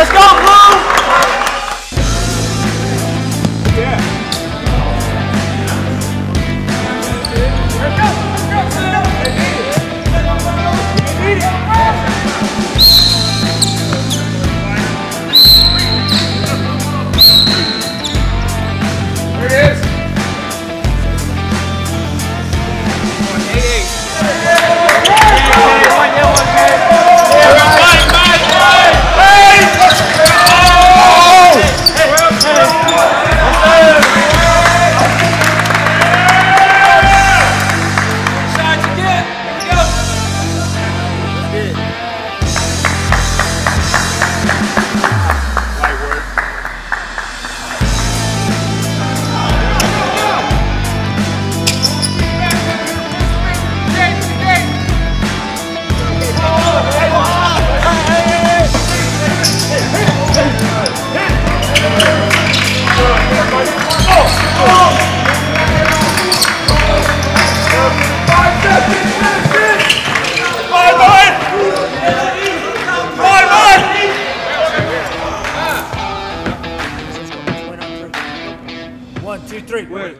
Let's go, Blue! One, two, three. Wait.